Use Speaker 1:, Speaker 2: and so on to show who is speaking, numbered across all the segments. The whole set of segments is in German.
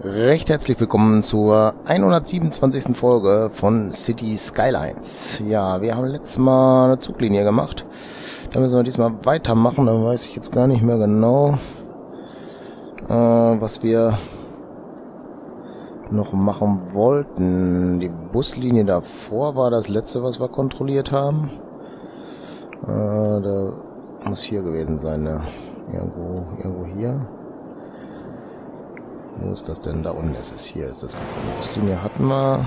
Speaker 1: Recht herzlich willkommen zur 127. Folge von City Skylines. Ja, wir haben letztes Mal eine Zuglinie gemacht. Da müssen wir diesmal weitermachen. Da weiß ich jetzt gar nicht mehr genau, äh, was wir noch machen wollten. Die Buslinie davor war das letzte, was wir kontrolliert haben. Äh, da muss hier gewesen sein, ne? Irgendwo, irgendwo hier. Wo ist das denn? Da unten ist es. Hier ist das. Die Buslinie hatten wir.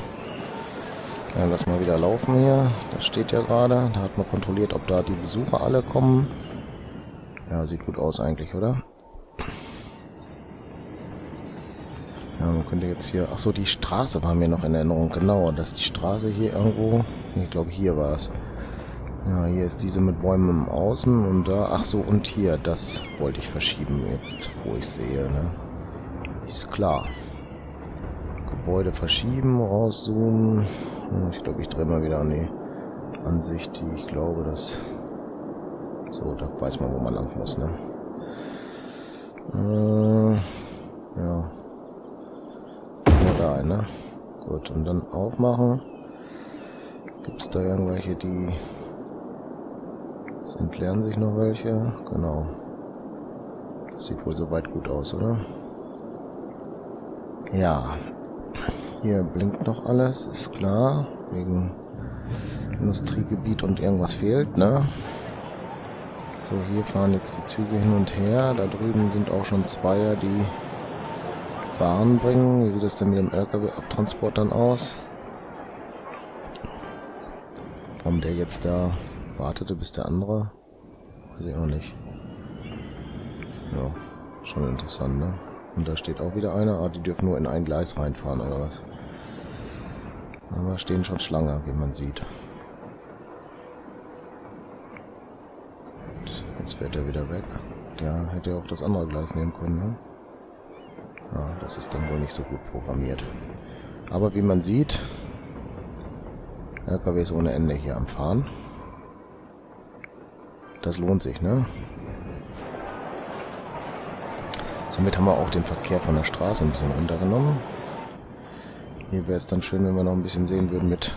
Speaker 1: Ja, lass mal wieder laufen hier. Das steht ja gerade. Da hat man kontrolliert, ob da die Besucher alle kommen. Ja, sieht gut aus eigentlich, oder? Ja, man könnte jetzt hier... Ach so, die Straße war mir noch in Erinnerung. Genau, dass die Straße hier irgendwo... Ich glaube, hier war es. Ja, hier ist diese mit Bäumen im Außen und da... Ach so, und hier, das wollte ich verschieben jetzt, wo ich sehe, ne? Ist klar. Gebäude verschieben, rauszoomen. Ich glaube, ich drehe mal wieder an die Ansicht, die ich glaube, dass... So, da weiß man, wo man lang muss, ne? Äh, ja. Nur da, ne? Gut, und dann aufmachen. Gibt es da irgendwelche, die... Es entleeren sich noch welche? Genau. Das sieht wohl soweit gut aus, oder? Ja, hier blinkt noch alles, ist klar, wegen Industriegebiet und irgendwas fehlt, ne? So, hier fahren jetzt die Züge hin und her, da drüben sind auch schon Zweier, die Waren bringen. Wie sieht das denn mit dem LKW-Abtransport dann aus? Warum der jetzt da wartete, bis der andere? Weiß ich auch nicht. Ja, schon interessant, ne? Und da steht auch wieder einer. Ah, die dürfen nur in ein Gleis reinfahren, oder was? Aber stehen schon Schlange, wie man sieht. Und jetzt fährt er wieder weg. Der hätte auch das andere Gleis nehmen können, ne? Ja, das ist dann wohl nicht so gut programmiert. Aber wie man sieht, LKWs ohne Ende hier am Fahren. Das lohnt sich, ne? Somit haben wir auch den Verkehr von der Straße ein bisschen runtergenommen. Hier wäre es dann schön, wenn wir noch ein bisschen sehen würden mit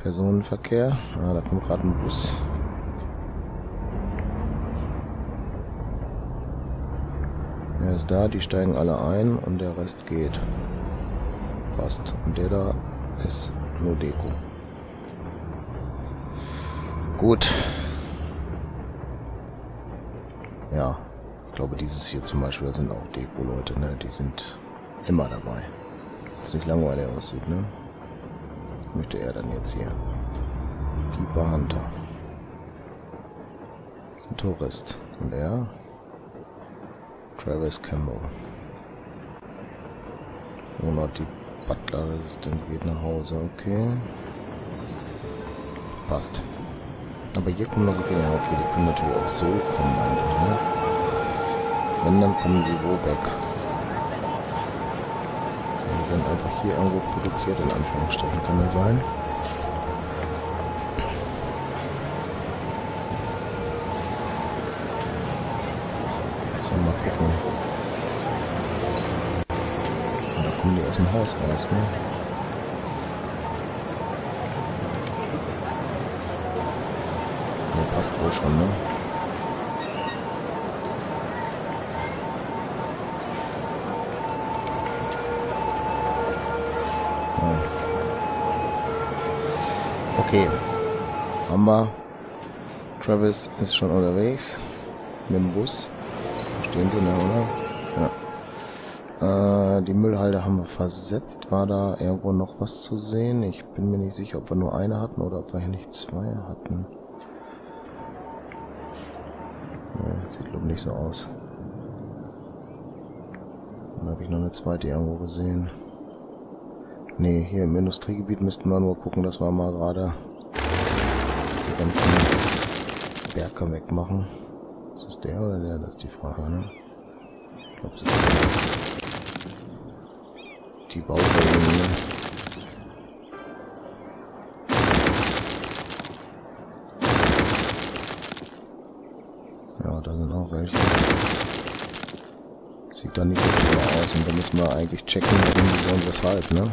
Speaker 1: Personenverkehr. Ah, da kommt gerade ein Bus. Er ist da, die steigen alle ein und der Rest geht. Fast. Und der da ist nur Deko. Gut. Ja, glaube, dieses hier zum Beispiel, da sind auch Deko-Leute, ne? Die sind immer dabei. Ist nicht langweilig aussieht, ne? Was möchte er dann jetzt hier? Keeper Hunter. Ist ein Tourist. Und er? Travis Campbell. Monat die Butler-Resistent geht nach Hause, okay. Passt. Aber hier kommen noch so viele. Ja, okay, die können natürlich auch so kommen einfach, ne? Wenn, dann kommen sie wo weg. Die werden einfach hier irgendwo produziert, in Anführungsstrichen, kann das sein? So, mal gucken. Und da kommen die aus dem Haus raus, ne? Ja, passt wohl schon, ne? Okay. Haben wir. Travis ist schon unterwegs. Mit dem Bus. Stehen sie, ne, oder? Ja. Äh, die Müllhalde haben wir versetzt. War da irgendwo noch was zu sehen? Ich bin mir nicht sicher, ob wir nur eine hatten oder ob wir hier nicht zwei hatten. Ne, sieht glaube nicht so aus. Dann habe ich noch eine zweite irgendwo gesehen. Ne, hier im Industriegebiet müssten wir nur gucken, dass wir mal gerade diese ganzen Berge wegmachen. Ist das der oder der? Das ist die Frage, ne? Ich glaube, das ist die Baustelle. Ja, da sind auch welche. Sieht da nicht so aus und da müssen wir eigentlich checken, warum, wieso und weshalb, ne?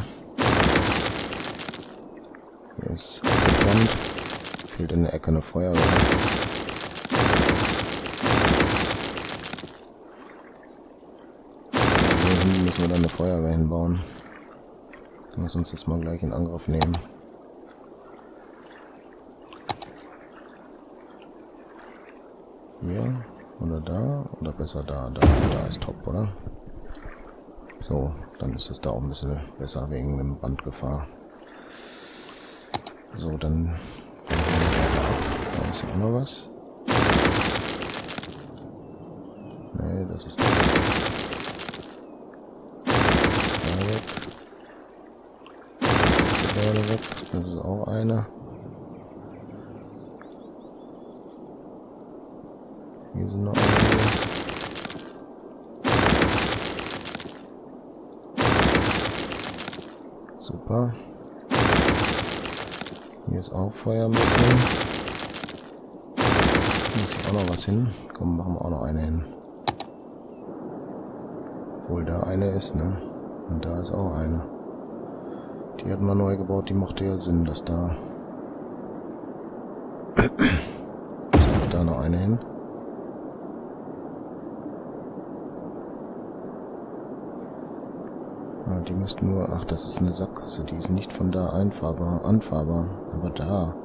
Speaker 1: Ist Abgebrand. Fehlt in der Ecke eine Feuerwehr. Hier müssen wir dann eine Feuerwehr hinbauen. Lass uns das mal gleich in Angriff nehmen. Hier oder da oder besser da. Da, da ist top, oder? So, dann ist es da auch ein bisschen besser wegen dem Brandgefahr. So, dann. Da ist ja auch noch was. Nee, das ist das. Da weg. Das weg. Das ist auch einer. Hier sind noch einige. Super. Hier ist auch Feuer ein bisschen. Hier ist auch noch was hin. Komm, machen wir auch noch eine hin. Obwohl da eine ist, ne? Und da ist auch eine. Die hatten wir neu gebaut, die machte ja Sinn, dass da... so, da noch eine hin. Ah, die müssten nur... Ach, das ist eine Sackgasse. Die ist nicht von da einfahrbar, anfahrbar. Aber da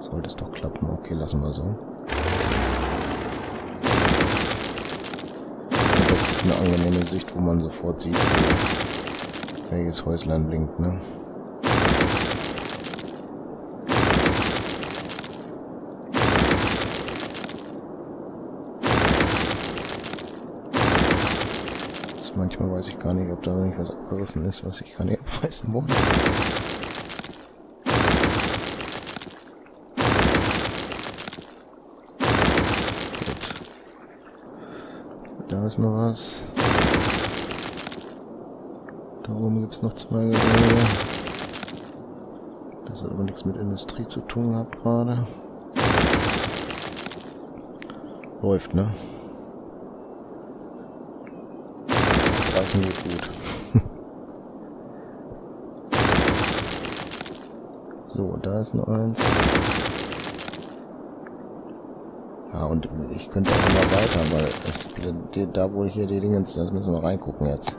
Speaker 1: sollte es doch klappen. Okay, lassen wir so. Das ist eine angenehme Sicht, wo man sofort sieht, welches Häuslein blinkt, ne? Weiß ich gar nicht, ob da nicht was abgerissen ist, was ich gar nicht abreißen wollte. Da ist noch was. Da oben gibt es noch zwei Gebäude. Das hat aber nichts mit Industrie zu tun gehabt gerade. Läuft, ne? Reißen geht gut. so, da ist noch eins. Ja, und ich könnte auch immer weiter, weil es, da wo hier die Dinge, das müssen wir reingucken jetzt.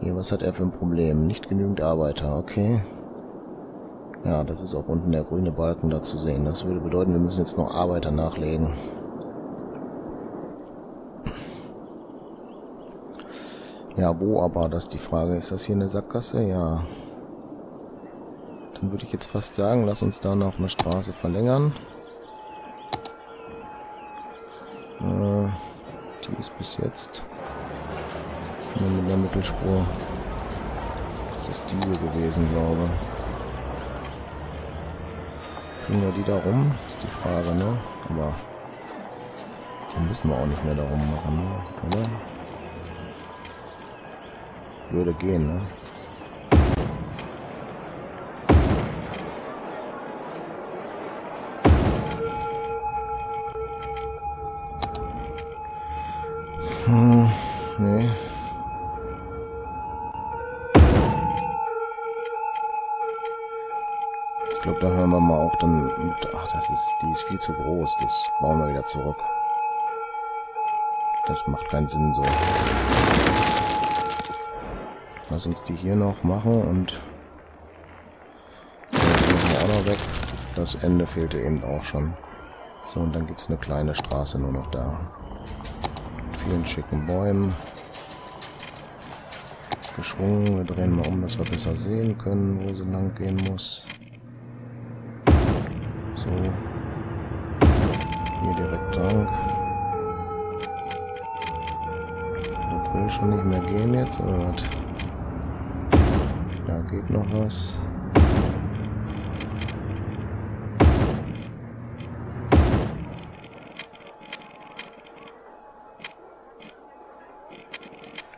Speaker 1: Hier, was hat er für ein Problem? Nicht genügend Arbeiter, okay. Ja, das ist auch unten der grüne Balken da zu sehen. Das würde bedeuten, wir müssen jetzt noch Arbeiter nachlegen. Ja, wo aber, das ist die Frage. Ist das hier eine Sackgasse? Ja. Dann würde ich jetzt fast sagen, lass uns da noch eine Straße verlängern. Äh, die ist bis jetzt nur mit der Mittelspur. Das ist diese gewesen, glaube ich. Kriegen wir die da rum? Ist die Frage, ne? Aber hier müssen wir auch nicht mehr darum machen, ne? oder? Würde gehen, ne? Hm. Ich glaube, da hören wir mal auch dann... Ach, das ist... Die ist viel zu groß. Das bauen wir wieder zurück. Das macht keinen Sinn so. Lass uns die hier noch machen und weg. Das Ende fehlte eben auch schon. So, und dann gibt es eine kleine Straße nur noch da. Mit vielen schicken Bäumen. Geschwungen. Wir drehen mal um, dass wir besser sehen können, wo sie lang gehen muss. So. Hier direkt lang. Das will schon nicht mehr gehen jetzt, oder was? Geht noch was.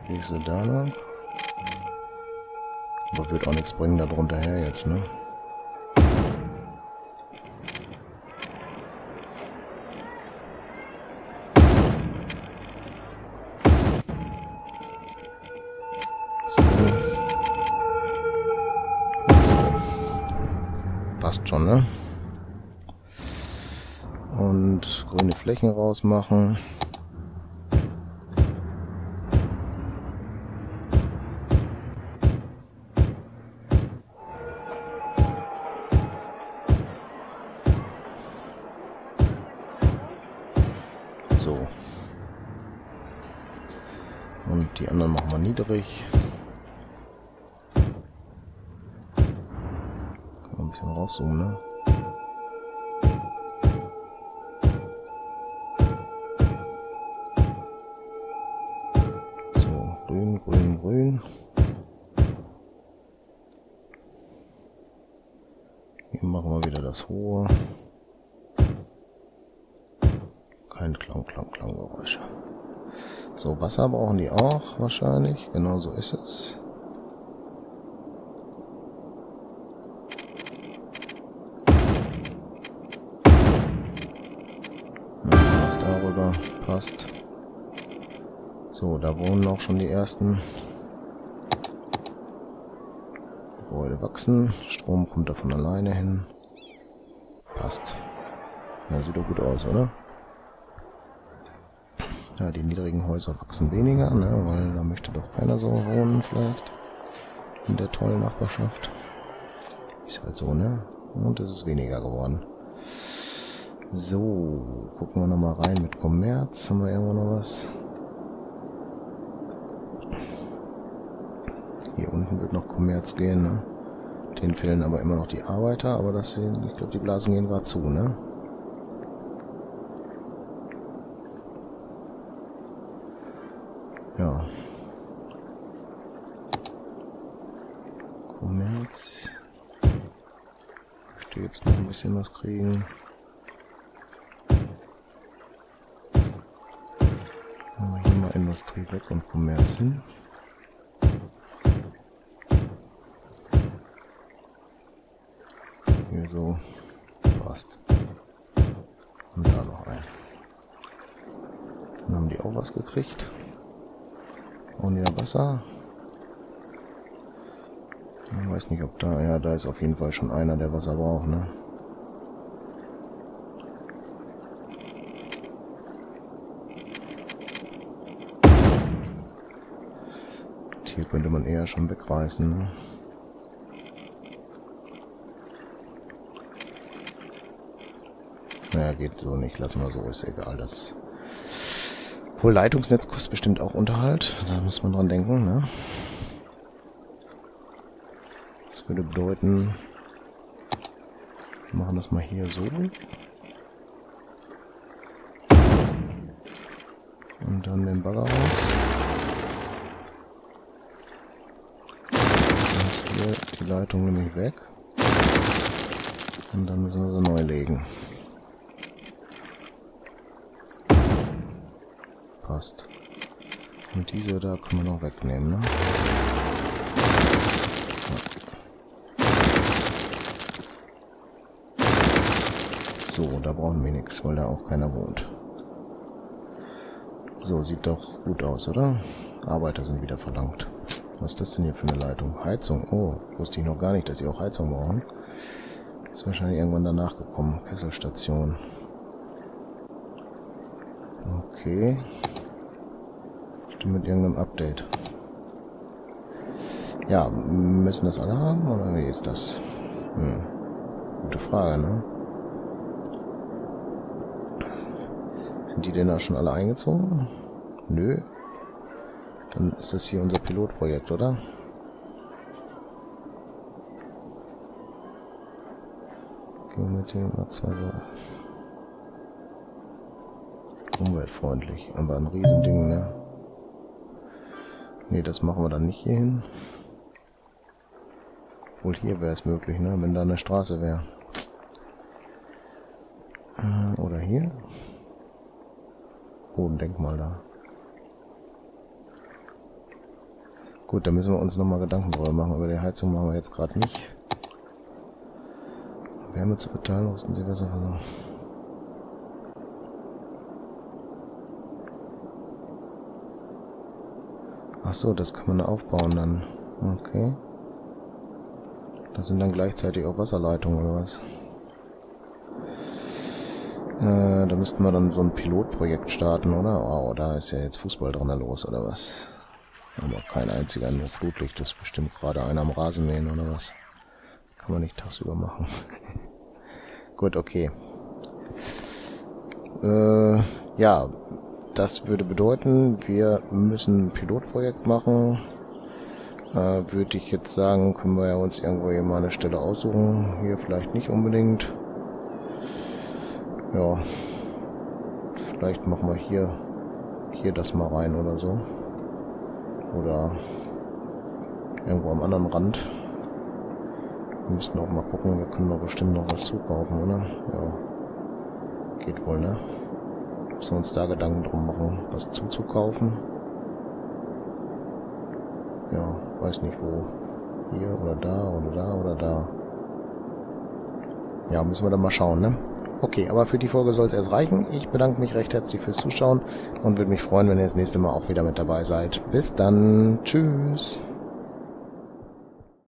Speaker 1: Lief sie da lang? Aber wird auch nichts bringen da drunter her jetzt, ne? Grüne Flächen rausmachen. So. Und die anderen machen wir niedrig. Kann man ein bisschen rauszoomen, ne? Das hohe. Kein Klang, Klang, Klanggeräusche. So, Wasser brauchen die auch wahrscheinlich. Genau so ist es. Was darüber passt. So, da wohnen auch schon die ersten Gebäude wachsen. Strom kommt da von alleine hin. Passt. Ja, sieht doch gut aus, oder? Ja, die niedrigen Häuser wachsen weniger, ne, weil da möchte doch keiner so wohnen vielleicht. In der tollen Nachbarschaft. Ist halt so, ne? Und es ist weniger geworden. So, gucken wir nochmal rein mit Kommerz. Haben wir irgendwo noch was? Hier unten wird noch Kommerz gehen, ne? Den fehlen aber immer noch die Arbeiter, aber das, ich glaube, die Blasen gehen gerade zu, ne? Ja. Kommerz. Ich möchte jetzt noch ein bisschen was kriegen. Machen wir hier mal Industrie weg und Kommerz hin. Hier so. Passt. Und da noch ein. Dann haben die auch was gekriegt. Und ja, Wasser. Ich weiß nicht, ob da... Ja, da ist auf jeden Fall schon einer, der Wasser braucht, ne? Und hier könnte man eher schon wegreißen, ne? Naja, geht so nicht. Lassen wir so, ist egal. Das wohl Leitungsnetz kostet bestimmt auch Unterhalt. Da muss man dran denken, ne? Das würde bedeuten, wir machen das mal hier so. Und dann den Bagger raus. Dann ist hier die Leitung nämlich weg. Und dann müssen wir sie neu legen. Passt. Und diese da können wir noch wegnehmen, ne? So, da brauchen wir nichts, weil da auch keiner wohnt. So, sieht doch gut aus, oder? Arbeiter sind wieder verlangt. Was ist das denn hier für eine Leitung? Heizung. Oh, wusste ich noch gar nicht, dass sie auch Heizung brauchen. Ist wahrscheinlich irgendwann danach gekommen. Kesselstation. Okay. Mit irgendeinem Update. Ja, müssen das alle haben oder wie ist das? Hm. Gute Frage, ne? Sind die denn da schon alle eingezogen? Nö. Dann ist das hier unser Pilotprojekt, oder? Geometrie Max also umweltfreundlich, aber ein Riesending, ne? Ne, das machen wir dann nicht hier hin. Obwohl hier wäre es möglich, ne? Wenn da eine Straße wäre. Äh, oder hier? Oh, ein Denkmal da. Gut, da müssen wir uns nochmal Gedanken drüber machen. Über die Heizung machen wir jetzt gerade nicht. Wärme zu verteilen, rüsten Sie besser Ach so, das kann man aufbauen dann. Okay. Das sind dann gleichzeitig auch Wasserleitungen oder was? Äh, da müssten wir dann so ein Pilotprojekt starten, oder? Oh, da ist ja jetzt Fußball dran los, oder was? Aber kein einziger, nur Flutlicht. Das ist bestimmt gerade einer am Rasenmähen, oder was? Kann man nicht tagsüber machen. Gut, okay. Äh, ja, das würde bedeuten, wir müssen ein Pilotprojekt machen. Äh, würde ich jetzt sagen, können wir uns irgendwo hier mal eine Stelle aussuchen. Hier vielleicht nicht unbedingt. Ja. Vielleicht machen wir hier, hier das mal rein oder so. Oder irgendwo am anderen Rand. Wir müssen auch mal gucken, wir können doch bestimmt noch was zukaufen, oder? Ja. Geht wohl, ne? Müssen wir uns da Gedanken drum machen, was zuzukaufen. Ja, weiß nicht wo. Hier oder da oder da oder da. Ja, müssen wir dann mal schauen, ne? Okay, aber für die Folge soll es erst reichen. Ich bedanke mich recht herzlich fürs Zuschauen und würde mich freuen, wenn ihr das nächste Mal auch wieder mit dabei seid. Bis dann. Tschüss.